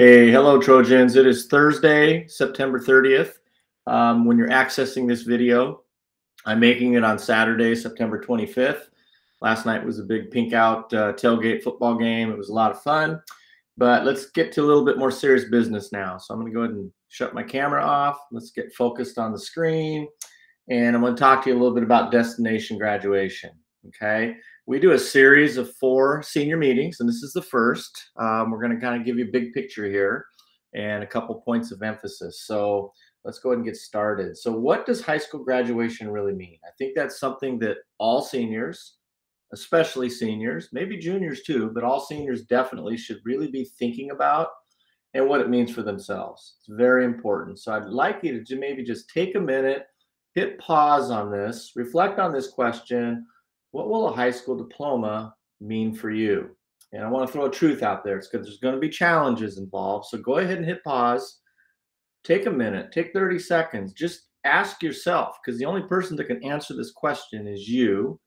Hey, hello, Trojans. It is Thursday, September 30th. Um, when you're accessing this video, I'm making it on Saturday, September 25th. Last night was a big pink out uh, tailgate football game. It was a lot of fun. But let's get to a little bit more serious business now. So I'm going to go ahead and shut my camera off. Let's get focused on the screen. And I'm going to talk to you a little bit about destination graduation. Okay we do a series of four senior meetings, and this is the first. Um, we're going to kind of give you a big picture here and a couple points of emphasis. So let's go ahead and get started. So, what does high school graduation really mean? I think that's something that all seniors, especially seniors, maybe juniors too, but all seniors definitely should really be thinking about and what it means for themselves. It's very important. So, I'd like you to maybe just take a minute, hit pause on this, reflect on this question what will a high school diploma mean for you? And I want to throw a truth out there. It's because there's going to be challenges involved. So go ahead and hit pause. Take a minute, take 30 seconds. Just ask yourself, because the only person that can answer this question is you.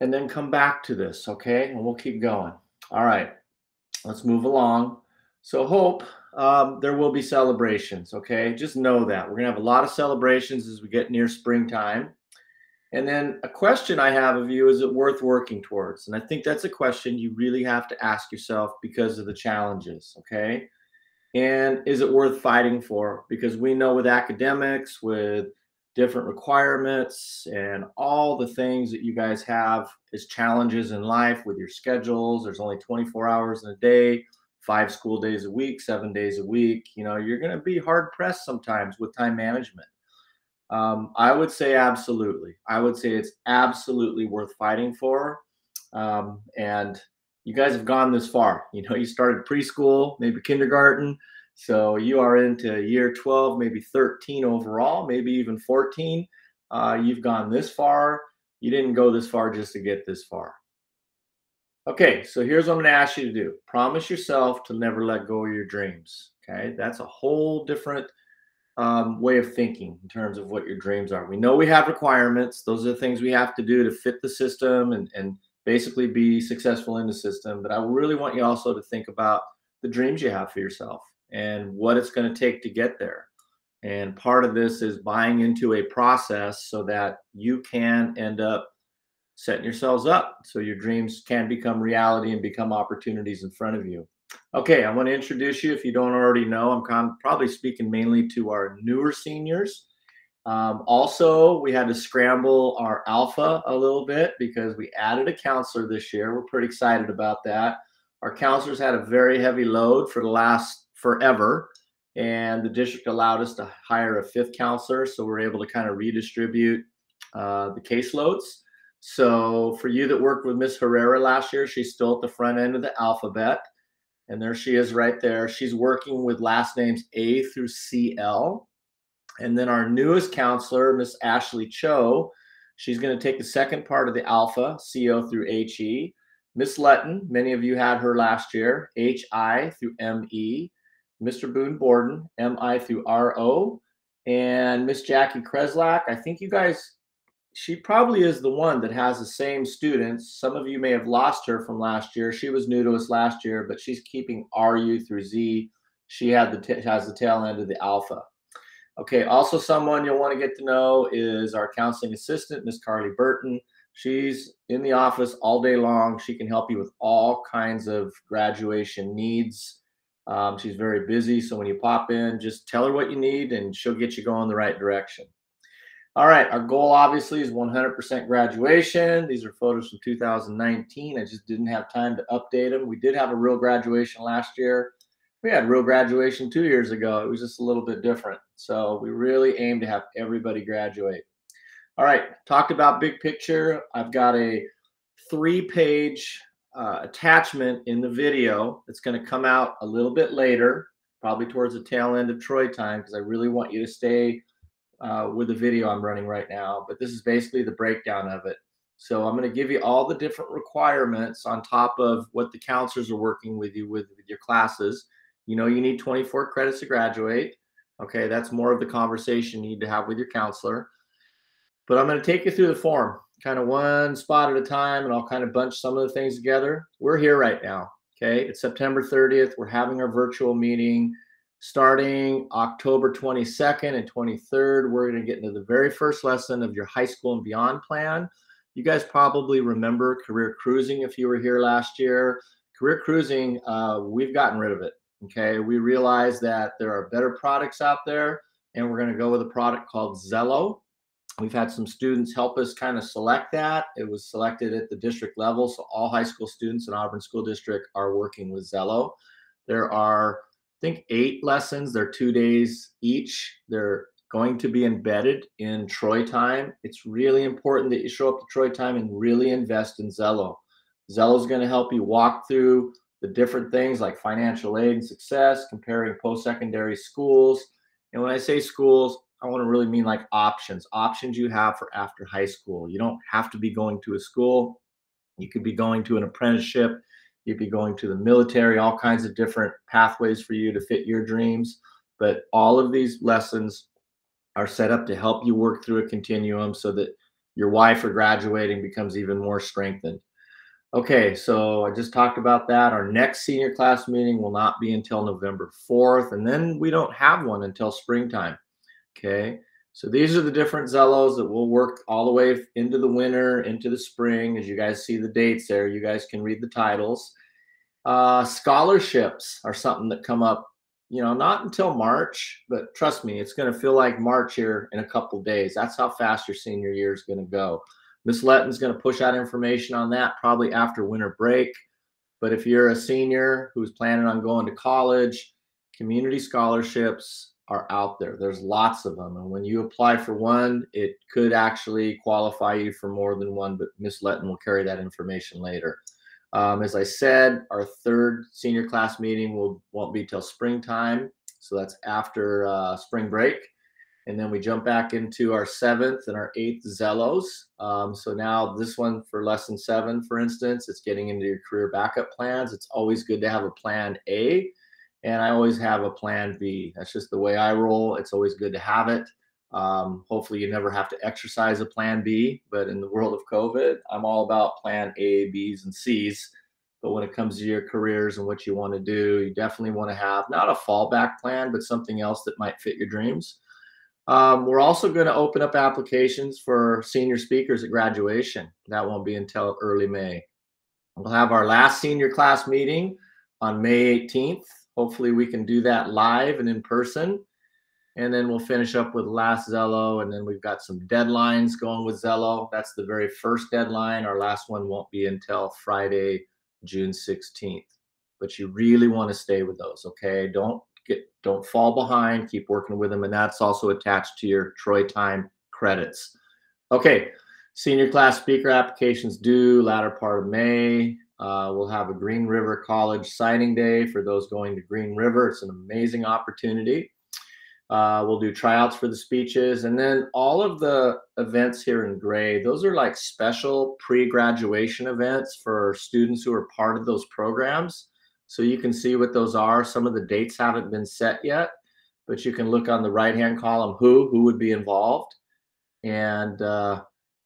And then come back to this, okay? And we'll keep going. All right, let's move along. So, hope um, there will be celebrations, okay? Just know that. We're going to have a lot of celebrations as we get near springtime. And then a question I have of you is it worth working towards? And I think that's a question you really have to ask yourself because of the challenges, okay? And is it worth fighting for? Because we know with academics, with different requirements, and all the things that you guys have as challenges in life with your schedules, there's only 24 hours in a day, five school days a week, seven days a week. You know, you're going to be hard pressed sometimes with time management. Um, I would say absolutely. I would say it's absolutely worth fighting for. Um, and you guys have gone this far. You know, you started preschool, maybe kindergarten. So you are into year 12, maybe 13 overall, maybe even 14. Uh, you've gone this far. You didn't go this far just to get this far. Okay, so here's what I'm going to ask you to do promise yourself to never let go of your dreams. Okay, that's a whole different um, way of thinking in terms of what your dreams are. We know we have requirements; those are the things we have to do to fit the system and and basically be successful in the system. But I really want you also to think about the dreams you have for yourself and what it's going to take to get there. And part of this is buying into a process so that you can end up setting yourselves up so your dreams can become reality and become opportunities in front of you. Okay, I want to introduce you. If you don't already know, I'm probably speaking mainly to our newer seniors. Um, also, we had to scramble our alpha a little bit because we added a counselor this year. We're pretty excited about that. Our counselors had a very heavy load for the last forever, and the district allowed us to hire a fifth counselor, so we're able to kind of redistribute uh, the caseloads. So, for you that worked with Miss Herrera last year, she's still at the front end of the alphabet. And there she is right there. She's working with last names A through CL. And then our newest counselor, Miss Ashley Cho, she's going to take the second part of the alpha, CO through HE. Miss Letton, many of you had her last year, HI through ME. Mr. Boone Borden, MI through RO. And Miss Jackie Kreslak, I think you guys she probably is the one that has the same students. Some of you may have lost her from last year. She was new to us last year, but she's keeping RU through Z. She had the has the tail end of the alpha. Okay, also someone you'll want to get to know is our counseling assistant, Miss Carly Burton. She's in the office all day long. She can help you with all kinds of graduation needs. Um, she's very busy, so when you pop in, just tell her what you need, and she'll get you going the right direction. All right, our goal obviously is 100% graduation. These are photos from 2019. I just didn't have time to update them. We did have a real graduation last year. We had real graduation two years ago. It was just a little bit different. So we really aim to have everybody graduate. All right, talked about big picture. I've got a three page uh, attachment in the video that's going to come out a little bit later, probably towards the tail end of Troy time, because I really want you to stay uh, with the video I'm running right now, but this is basically the breakdown of it. So I'm going to give you all the different requirements on top of what the counselors are working with you with, with your classes. You know, you need 24 credits to graduate. Okay, that's more of the conversation you need to have with your counselor. But I'm going to take you through the form, kind of one spot at a time, and I'll kind of bunch some of the things together. We're here right now. Okay, it's September 30th. We're having our virtual meeting starting October 22nd and 23rd. We're going to get into the very first lesson of your high school and beyond plan. You guys probably remember career cruising if you were here last year. Career cruising, uh, we've gotten rid of it. Okay, we realize that there are better products out there, and we're going to go with a product called Xello. We've had some students help us kind of select that. It was selected at the district level, so all high school students in Auburn School District are working with Xello. There are, think, eight lessons. They're two days each. They're going to be embedded in Troy time. It's really important that you show up to Troy time and really invest in Xello. Xello is going to help you walk through the different things like financial aid and success, comparing post-secondary schools. And when I say schools, I want to really mean like options, options you have for after high school. You don't have to be going to a school. You could be going to an apprenticeship. You'd be going to the military, all kinds of different pathways for you to fit your dreams. But all of these lessons are set up to help you work through a continuum so that your why for graduating becomes even more strengthened. Okay, so I just talked about that. Our next senior class meeting will not be until November 4th, and then we don't have one until springtime. Okay, so these are the different Xellos that will work all the way into the winter, into the spring. As you guys see the dates there, you guys can read the titles. Uh, scholarships are something that come up, you know, not until March, but trust me, it's going to feel like March here in a couple days. That's how fast your senior year is going to go. Miss Letton's going to push out information on that probably after winter break. But if you're a senior who's planning on going to college, community scholarships are out there. There's lots of them. And when you apply for one, it could actually qualify you for more than one, but Miss Letton will carry that information later. Um, as I said, our third senior class meeting will won't be till springtime. So that's after uh, spring break. And then we jump back into our seventh and our eighth Xellos. Um, so now this one for lesson seven, for instance, it's getting into your career backup plans. It's always good to have a plan A, and I always have a plan B. That's just the way I roll. It's always good to have it. Um, hopefully, you never have to exercise a plan B, but in the world of COVID, I'm all about plan A, B's, and C's. But when it comes to your careers and what you want to do, you definitely want to have not a fallback plan, but something else that might fit your dreams. Um, we're also going to open up applications for senior speakers at graduation. That won't be until early May. We'll have our last senior class meeting on May 18th. Hopefully, we can do that live and in person. And then we'll finish up with last Xello. And then we've got some deadlines going with Xello. That's the very first deadline. Our last one won't be until Friday, June 16th. But you really want to stay with those, okay? Don't get don't fall behind keep working with them and that's also attached to your troy time credits okay senior class speaker applications due latter part of may uh, we'll have a green river college signing day for those going to green river it's an amazing opportunity uh, we'll do tryouts for the speeches and then all of the events here in gray those are like special pre-graduation events for students who are part of those programs so you can see what those are. Some of the dates haven't been set yet, but you can look on the right-hand column who, who would be involved. And uh,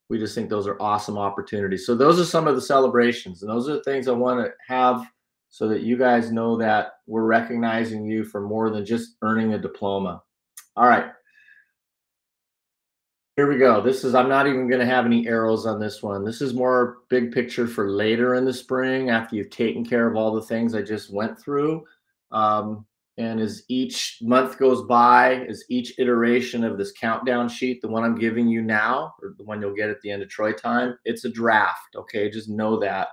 we just think those are awesome opportunities. So those are some of the celebrations. And those are the things I want to have so that you guys know that we're recognizing you for more than just earning a diploma. All right. Here we go. This is, I'm not even going to have any arrows on this one. This is more big picture for later in the spring after you've taken care of all the things I just went through. Um, and as each month goes by, as each iteration of this countdown sheet, the one I'm giving you now, or the one you'll get at the end of Troy time, it's a draft. Okay, just know that.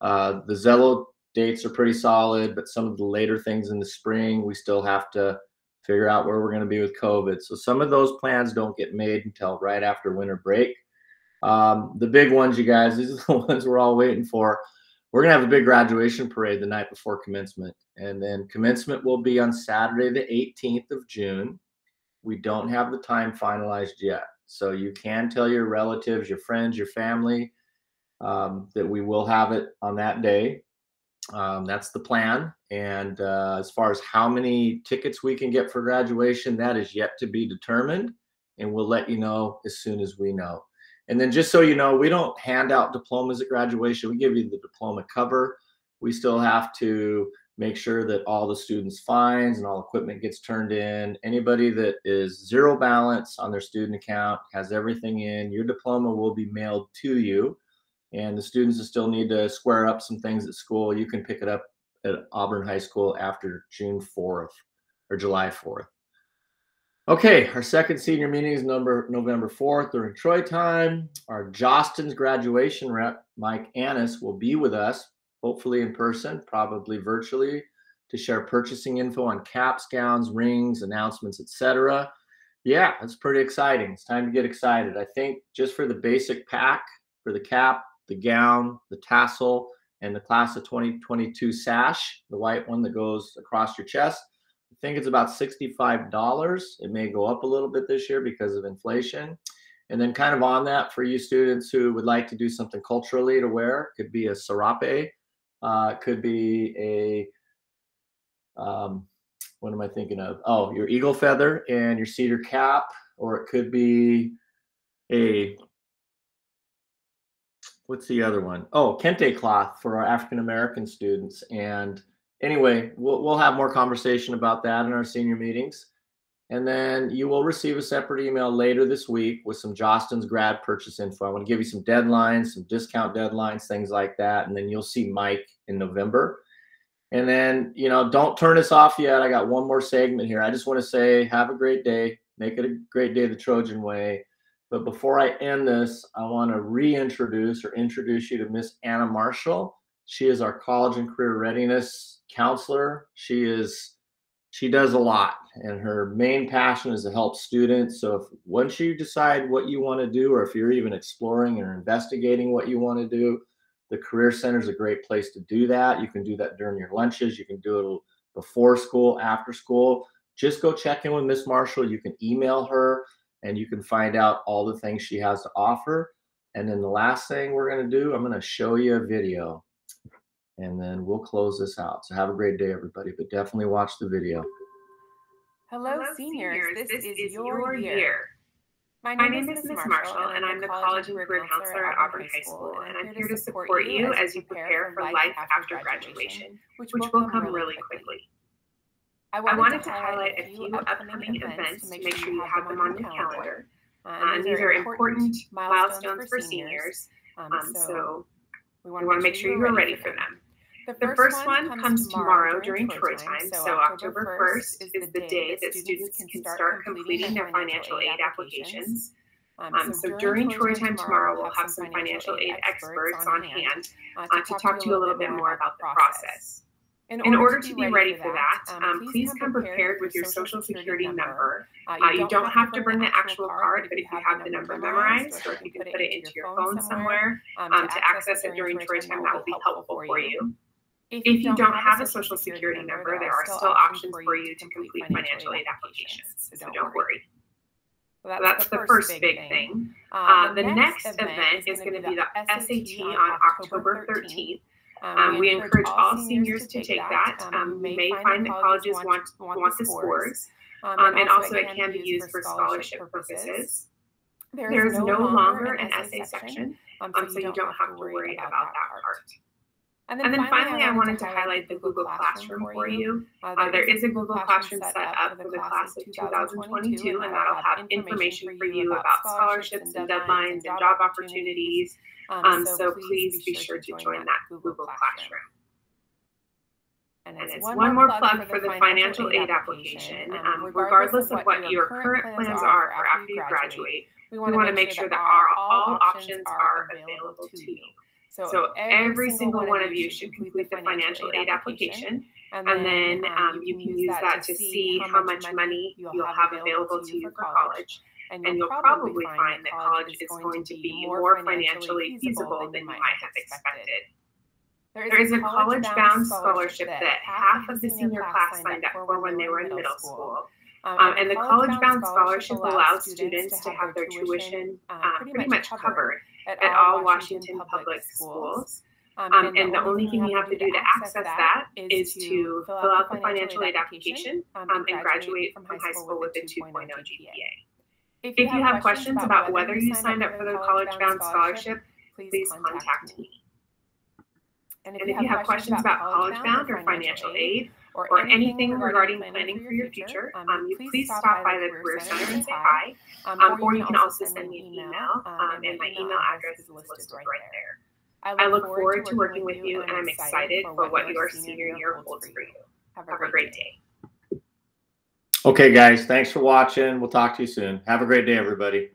Uh, the Xello dates are pretty solid, but some of the later things in the spring, we still have to figure out where we're going to be with COVID. So some of those plans don't get made until right after winter break. Um, the big ones, you guys, these are the ones we're all waiting for. We're going to have a big graduation parade the night before commencement. And then commencement will be on Saturday, the 18th of June. We don't have the time finalized yet. So you can tell your relatives, your friends, your family um, that we will have it on that day. Um, that's the plan. And uh, as far as how many tickets we can get for graduation, that is yet to be determined. And we'll let you know as soon as we know. And then just so you know, we don't hand out diplomas at graduation. We give you the diploma cover. we still have to make sure that all the students' fines and all equipment gets turned in. Anybody that is zero balance on their student account has everything in. Your diploma will be mailed to you. And the students that still need to square up some things at school, you can pick it up at Auburn High School after June 4th or July 4th. Okay, our second senior meeting is number November 4th during Troy time. Our Jostens graduation rep, Mike Annis, will be with us, hopefully in person, probably virtually, to share purchasing info on caps, gowns, rings, announcements, etc. Yeah, that's pretty exciting. It's time to get excited. I think just for the basic pack, for the cap, the gown, the tassel, and the class of 2022 sash, the white one that goes across your chest, think it's about $65. It may go up a little bit this year because of inflation. And then, kind of on that, for you students who would like to do something culturally to wear, could be a serape, uh, could be a, um, what am I thinking of? Oh, your eagle feather and your cedar cap, or it could be a, what's the other one? Oh, kente cloth for our African American students. And anyway, we'll, we'll have more conversation about that in our senior meetings. And then you will receive a separate email later this week with some Jostens grad purchase info. I want to give you some deadlines, some discount deadlines, things like that. And then you'll see Mike in November. And then, you know, don't turn us off yet. I got one more segment here. I just want to say, have a great day. Make it a great day the Trojan way. But before I end this, I want to reintroduce or introduce you to Miss Anna Marshall. She is our college and career readiness counselor. She is she does a lot and her main passion is to help students. So if once you decide what you want to do or if you're even exploring or investigating what you want to do, the career center is a great place to do that. You can do that during your lunches, you can do it before school, after school. Just go check in with Miss Marshall. You can email her and you can find out all the things she has to offer. And then the last thing we're going to do, I'm going to show you a video and then we'll close this out. So have a great day, everybody, but definitely watch the video. Hello, Hello seniors. This, this is, is, your year. year. My, name My name, is Ms. Marshall, Marshall, and I'm the College and Career Counselor at Auburn High School, and I'm here to support you as you prepare for life after graduation, which will come really quickly. I wanted, I wanted to highlight a few upcoming events to make sure you have them on your calendar. Uh, and these are important milestones for seniors, um, so we want to make sure you are ready for them. The first, the first one, one comes tomorrow during Troy time. So, so October 1st is the day that students can start completing their financial aid applications. Um, um, so, so during Troy time tomorrow, we'll have some financial aid experts on hand uh, to, uh, to talk to you a little bit more about the process. In order, in order to, be ready, for that, um, um, please come prepared with your social security number. Uh, you, uh, you don't have to bring the actual card, but if you have the number memorized, or if you can put it into your phone somewhere um, um, to access it during Troy time, that will be helpful for you. If you, if you don't, have a social security number, there are still options for you to complete financial aid applications, so don't worry. So that's, that's, the, first, big thing. thing. Uh, uh, the, next, next event is going to be the SAT on October 13th. Um, um, we, encourage all seniors to take that. Um, um, you may find that colleges want, want the scores, um, um, and also it can be used for scholarship purposes. There is no longer an essay section, so you don't have to worry about that part. And then, and then finally, finally, I wanted to highlight the Google Classroom for you. Uh, uh, there is a Google Classroom set up for the class of 2022, and that'll have information for you about scholarships and deadlines and job opportunities. Um, um, so please be sure to join that Google Classroom. And it's, one, one more plug for the financial aid application. Um, regardless of what your current plans are for after you graduate, we want to make sure that our, all options are available to you. So, so every, single one of you should complete the financial aid application. And then, and then um, um you can use that to see how much money you'll have available to you for college. And you'll, and you'll probably find that college is going to be more financially feasible than you might have expected. There is a college bound scholarship that half of the senior class signed up for when they were in middle school. Um, um, and the college bound scholarship allows students to have their tuition uh, pretty much covered at, all Washington, public schools. Um, and, and, the only thing you have to do to access that is to fill out the financial aid application um, um and graduate from high school with a 2.0 GPA. If you, have questions about whether you signed up for the college bound scholarship, please contact me. And if you have questions about College Bound or financial aid, or, or anything regarding planning for your future, um, um, you please stop by the Career Center and say hi. Um, um, or you can also send me an email, um, and my email address is listed right there. I look forward to working with you, and I'm excited for what your senior year holds for you. Have a great day. Okay, guys, thanks for watching. We'll talk to you soon. Have a great day, everybody.